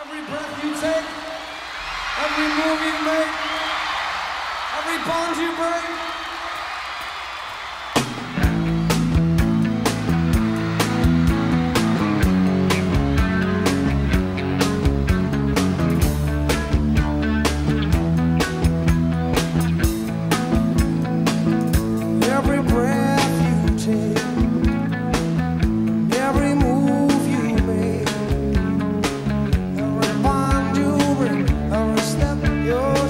Every breath you take, every move you make, every bond you break. You're